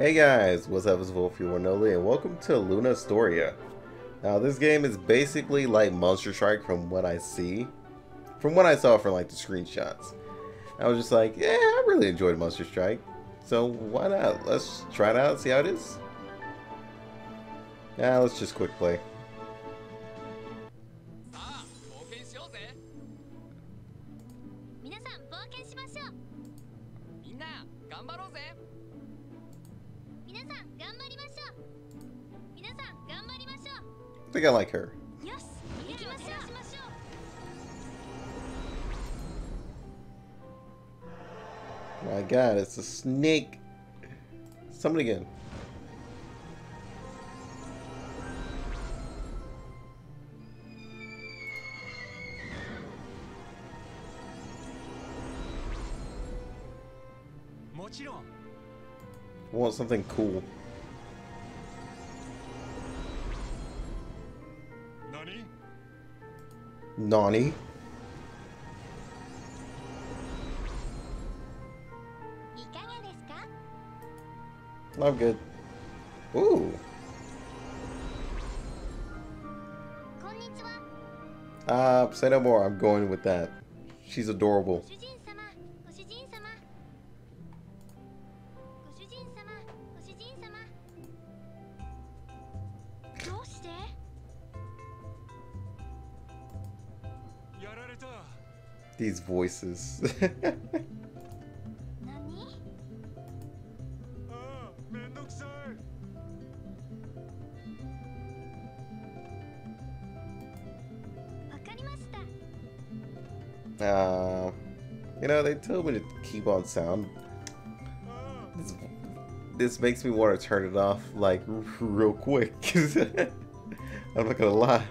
Hey guys, what's up? It's Wolfie Warnoli and welcome to Luna Storia. Now this game is basically like Monster Strike from what I see. From what I saw from like the screenshots. I was just like, yeah, I really enjoyed Monster Strike. So why not? Let's try it out see how it is. Yeah, let's just quick play. think I like her. My god, it's a snake. Somebody again. Want something cool. Nani. I'm good. Ooh. Uh, say no more. I'm going with that. She's adorable. These voices. Uh, you know, they told me to keep on sound. This, this makes me want to turn it off, like, real quick. I'm not gonna lie.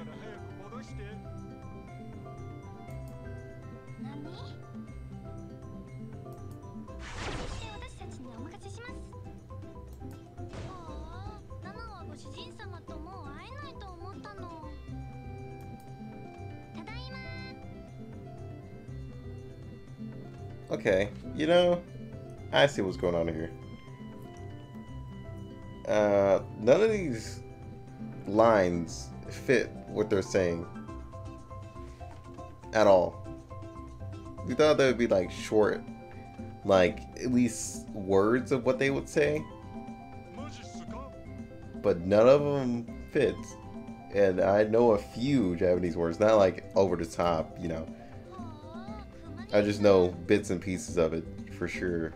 see what's going on here. Uh, none of these lines fit what they're saying at all. We thought they would be like short, like at least words of what they would say, but none of them fits. And I know a few Japanese words, not like over the top, you know. I just know bits and pieces of it for sure.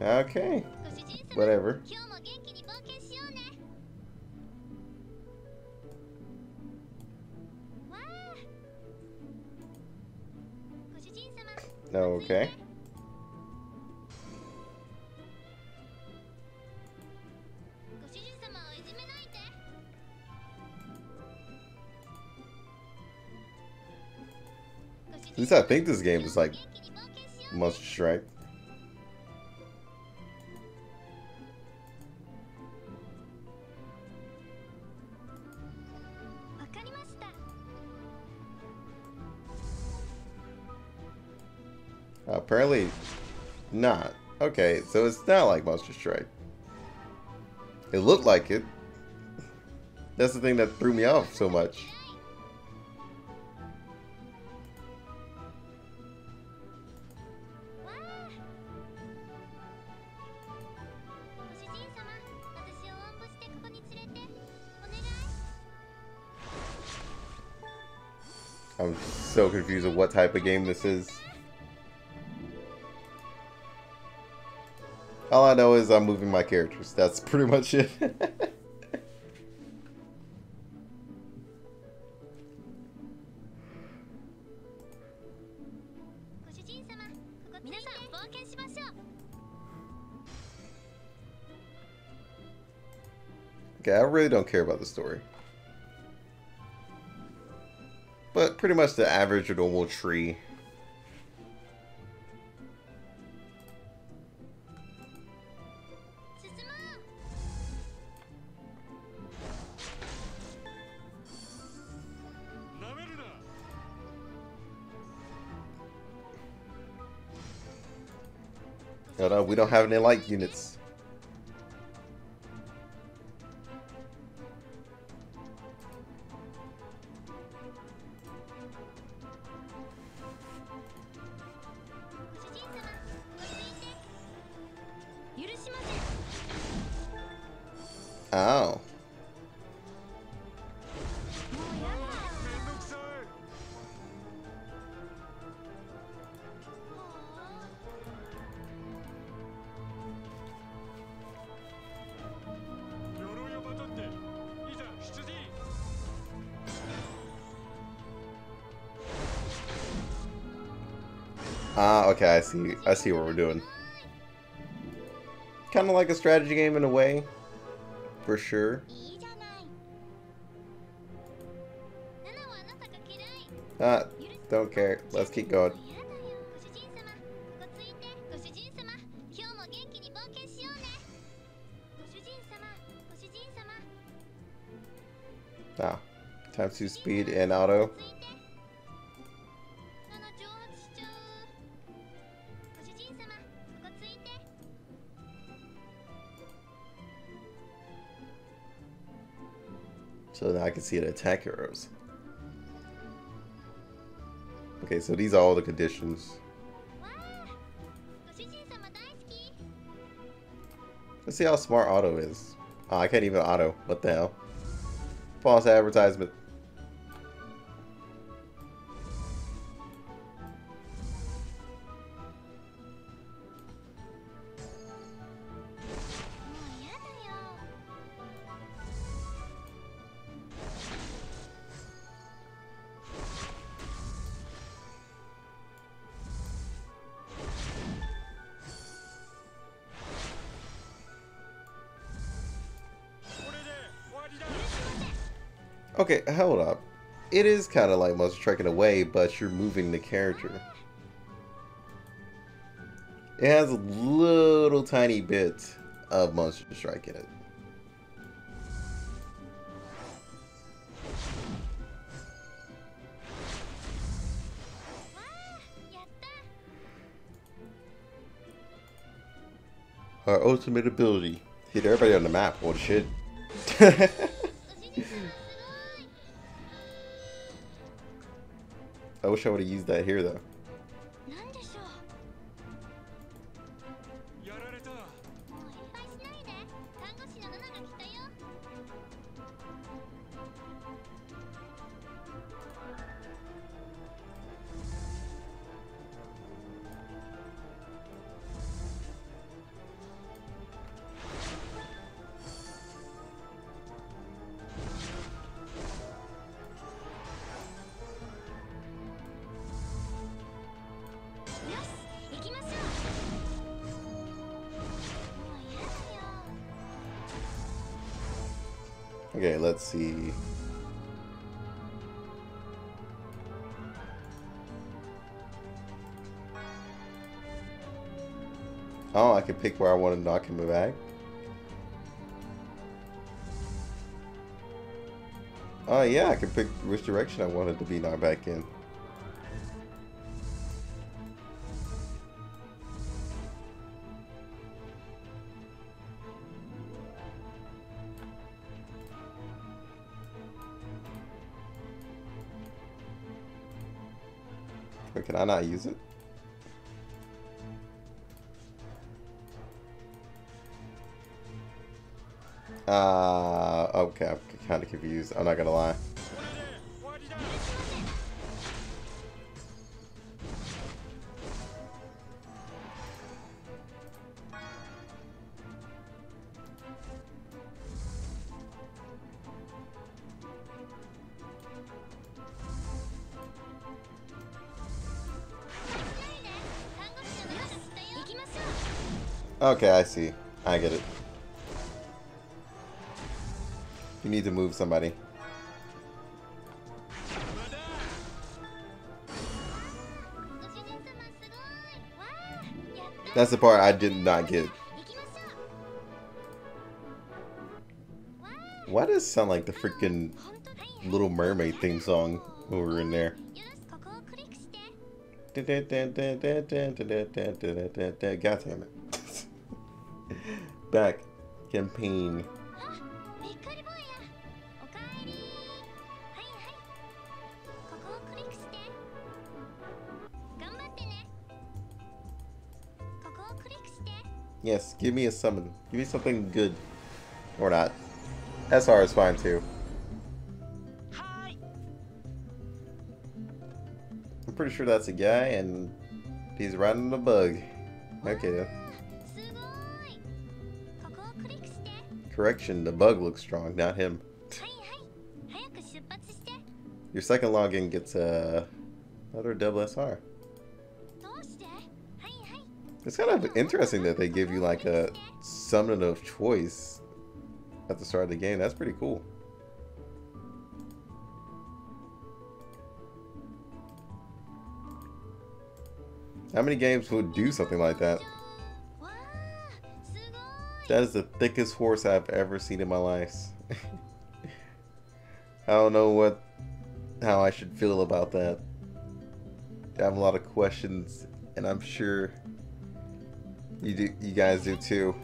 Okay. Whatever. Okay. At least I think this game is like Monster Strike. entirely not. Okay, so it's not like Monster Strike. It looked like it. That's the thing that threw me off so much. I'm so confused of what type of game this is. All I know is I'm moving my characters. That's pretty much it. okay, I really don't care about the story. But pretty much the average or normal tree don't have any light units. Ah, okay, I see. I see what we're doing. Kind of like a strategy game in a way, for sure. Ah, don't care. Let's keep going. Ah, times to speed and auto. So now I can see the attack arrows. Okay, so these are all the conditions. Let's see how smart auto is. Oh, I can't even auto. What the hell? False advertisement. Okay, hold up. It is kind of like Monster Strike in a way, but you're moving the character. It has a little tiny bit of Monster Strike in it. Our ultimate ability. Hit everybody on the map, what shit. I wish I would have used that here though. Okay, let's see. Oh, I can pick where I want to knock him back. Oh yeah, I can pick which direction I wanted to be knocked back in. But can I not use it? Uh, okay, I'm kind of confused. I'm not gonna lie. Okay, I see. I get it. You need to move somebody. That's the part I did not get. Why does it sound like the freaking Little Mermaid thing song over in there? God damn it back campaign. Yes, give me a summon. Give me something good. Or not. SR is fine too. I'm pretty sure that's a guy and he's riding a bug. Okay. Correction, the bug looks strong, not him. Your second login gets uh, another double SR. It's kind of interesting that they give you like a summon of choice at the start of the game. That's pretty cool. How many games would do something like that? That is the thickest horse I've ever seen in my life. I don't know what, how I should feel about that. I have a lot of questions, and I'm sure you do, you guys do too.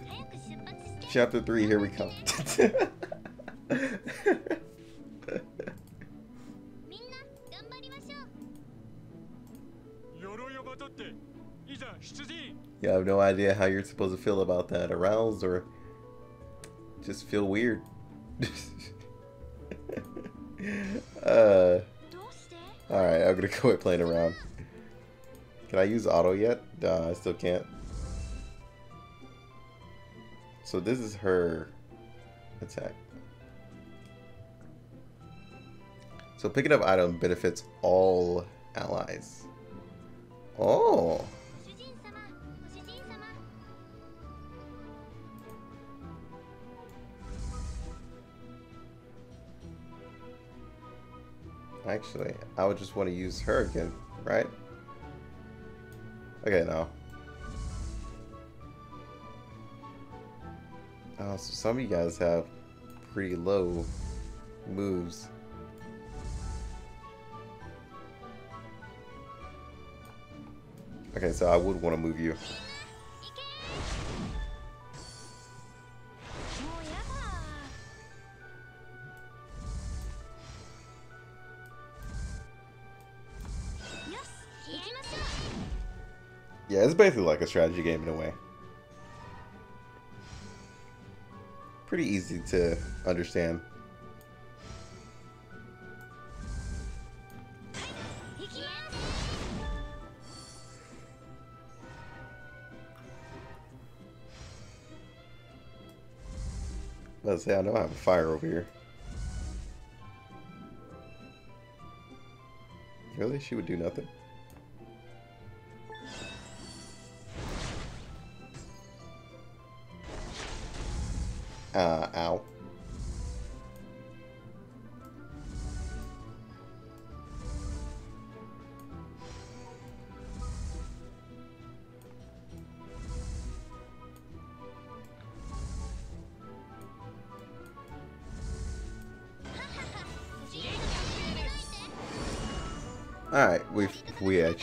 Chapter three, here we come. you have no idea how you're supposed to feel about that. Aroused or just feel weird. uh, Alright, I'm gonna quit playing around. Can I use auto yet? Nah, I still can't. So this is her attack. So picking up item benefits all allies. Oh. Actually, I would just want to use her again, right? Okay, no. Oh, so some of you guys have pretty low moves. Okay, so I would want to move you. It's basically like a strategy game in a way. Pretty easy to understand. Let's say I know I have a fire over here. Really? She would do nothing?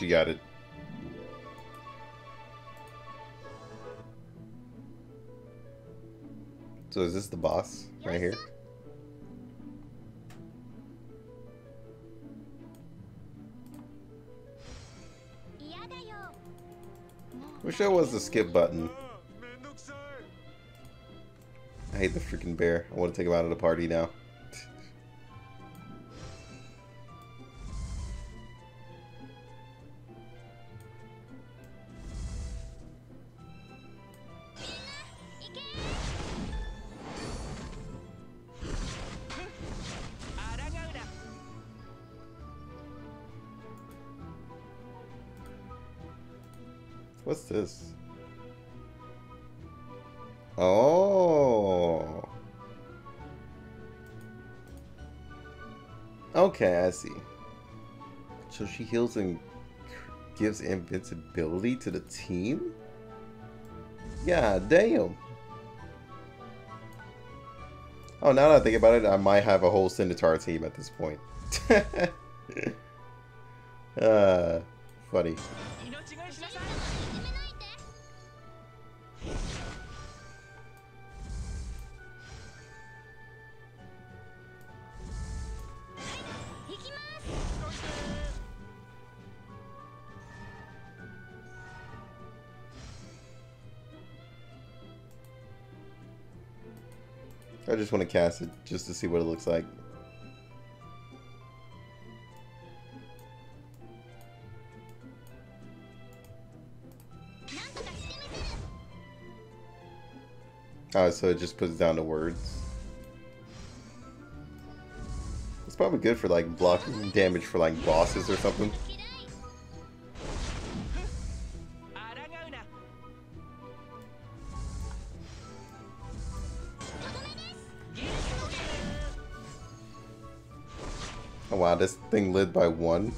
you got it. So is this the boss right here? Wish I was the skip button. I hate the freaking bear. I want to take him out of the party now. Oh. Okay, I see. So she heals and gives invincibility to the team? Yeah, damn. Oh, now that I think about it, I might have a whole Centaur team at this point. uh, funny. Just want to cast it just to see what it looks like. Oh, so it just puts down the words. It's probably good for like blocking damage for like bosses or something. this thing lived by one.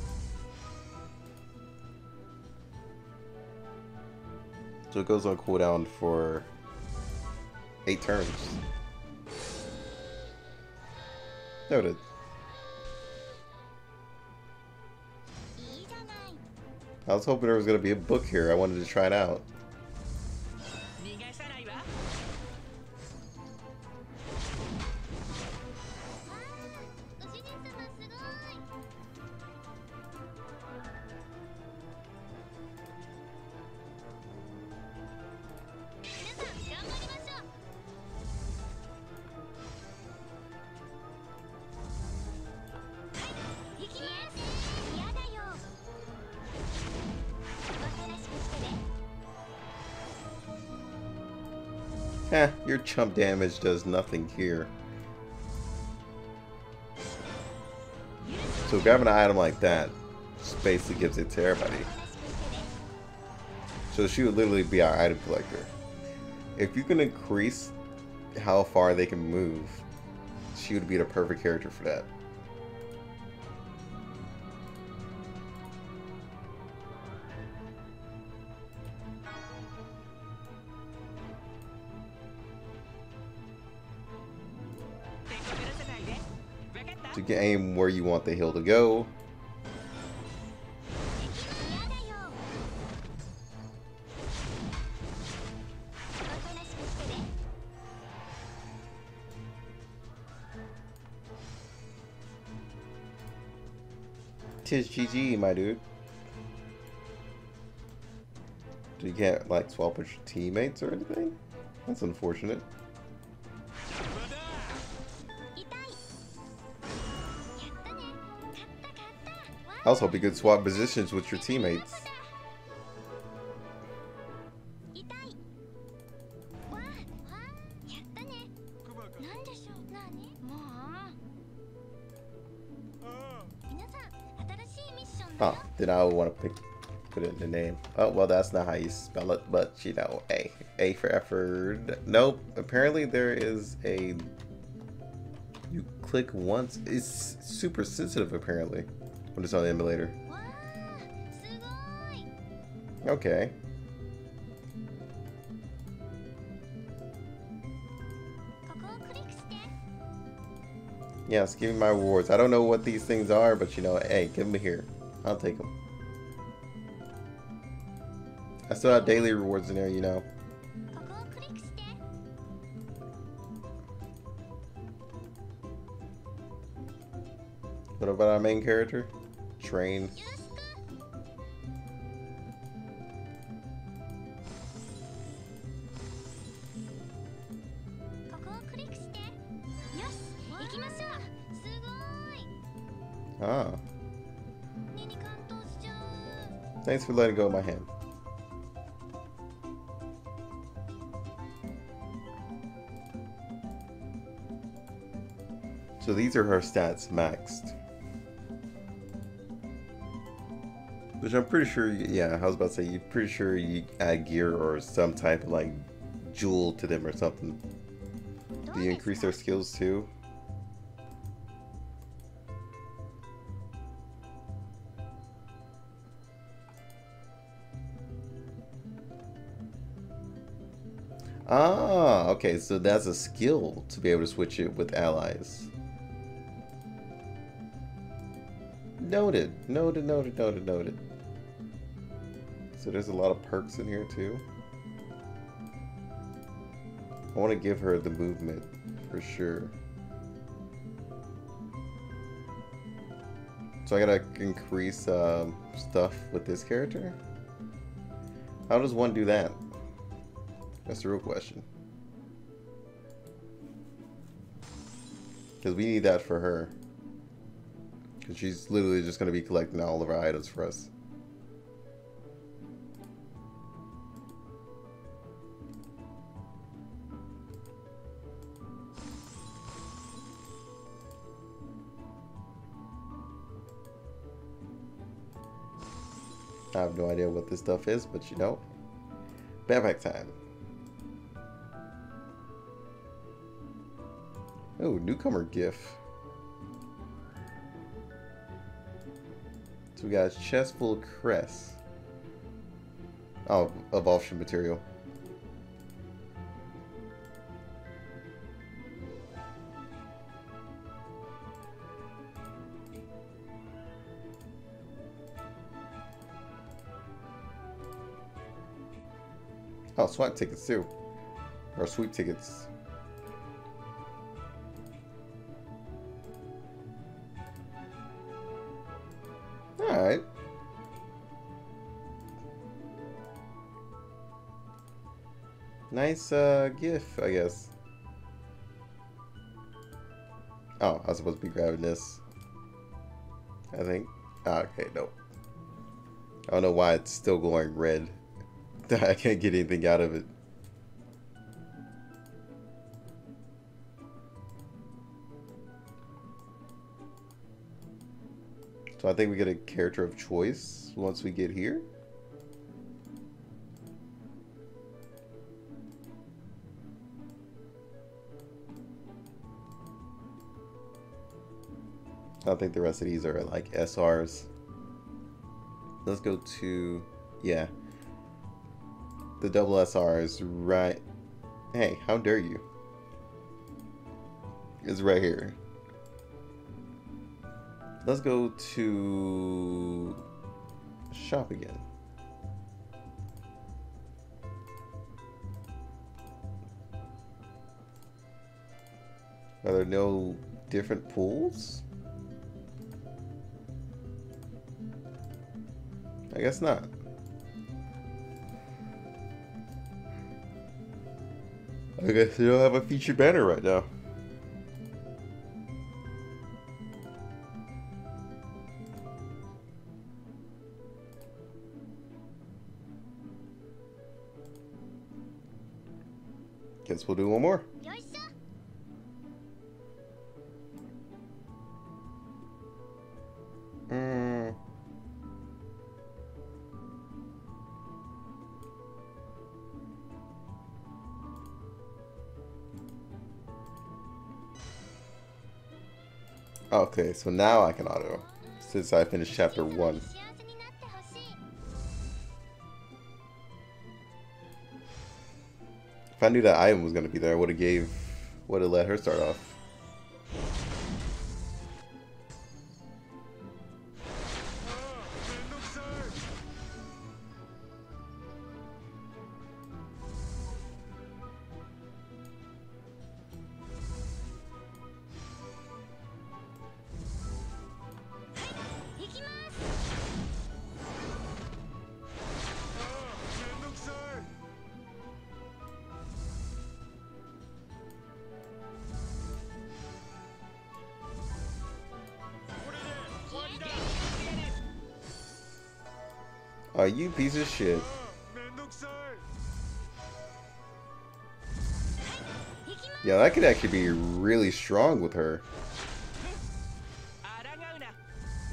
So it goes on cooldown for eight turns. Noted. I was hoping there was going to be a book here. I wanted to try it out. chump damage does nothing here. So grabbing an item like that just basically gives it to everybody. So she would literally be our item collector. If you can increase how far they can move, she would be the perfect character for that. you can aim where you want the hill to go. Tis GG, my dude. Do you can't, like, swap with your teammates or anything? That's unfortunate. I was hoping you could swap positions with your teammates. Oh, then I would want to pick, put in the name. Oh, well, that's not how you spell it, but you know, A. A for effort. Nope, apparently there is a... You click once. It's super sensitive, apparently. I'm just on the emulator? Okay. Yes, give me my rewards. I don't know what these things are, but you know, hey, give them here. I'll take them. I still have daily rewards in there, you know. What about our main character? train. Ah. Thanks for letting go of my hand. So these are her stats maxed. Which I'm pretty sure, you, yeah, I was about to say, you're pretty sure you add gear or some type of like jewel to them or something. Do you increase their skills too? Ah, okay, so that's a skill to be able to switch it with allies. Noted, noted, noted, noted, noted. So there's a lot of perks in here too. I want to give her the movement for sure. So I gotta increase um, stuff with this character? How does one do that? That's the real question. Because we need that for her. Because she's literally just going to be collecting all of our items for us. I have no idea what this stuff is, but you know. Backpack time. Oh, newcomer gif. So we got a chest full of crests. Oh, evolution material. Oh, swap tickets too. Or sweep tickets. Alright. Nice uh, gif, I guess. Oh, I was supposed to be grabbing this. I think. Ah, okay, nope. I don't know why it's still going red. I can't get anything out of it. So I think we get a character of choice once we get here. I think the rest of these are like SRs. Let's go to, yeah. The double SR is right. Hey, how dare you? It's right here. Let's go to shop again. Are there no different pools? I guess not. I guess they don't have a featured banner right now. Guess we'll do one more. Okay, so now I can auto, since I finished chapter 1. If I knew that item was going to be there, I would have gave, would have let her start off. Oh, you piece of shit. Yeah, that could actually be really strong with her.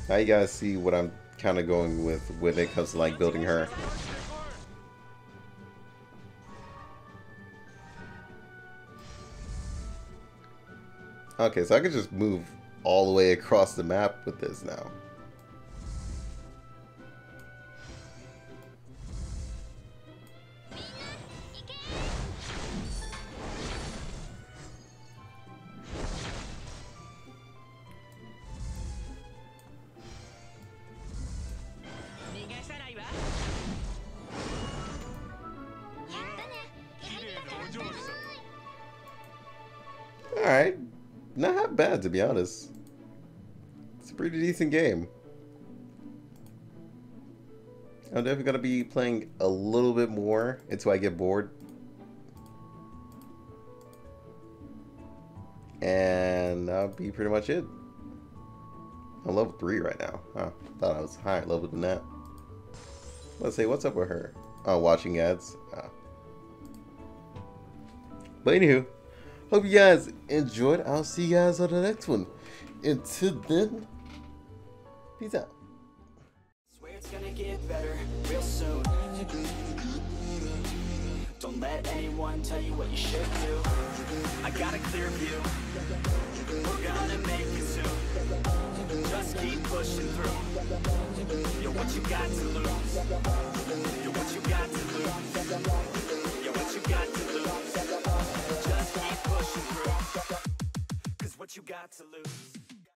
Now you guys see what I'm kind of going with when it comes to like building her. Okay, so I could just move all the way across the map with this now. Honest. It's a pretty decent game. I'm definitely gonna be playing a little bit more until I get bored. And that'll be pretty much it. I'm level 3 right now. Oh, thought I was higher level than that. Let's say, what's up with her? Oh, watching ads. Oh. But anywho, hope you guys enjoyed. I'll see you guys on the next one. Until then, peace out. Don't let anyone tell you what you should do. I got a clear view. We're gonna make it soon. Just keep pushing through. You're what you got to lose. You're what you got to lose. You're what you got to lose. Cause what you got to lose.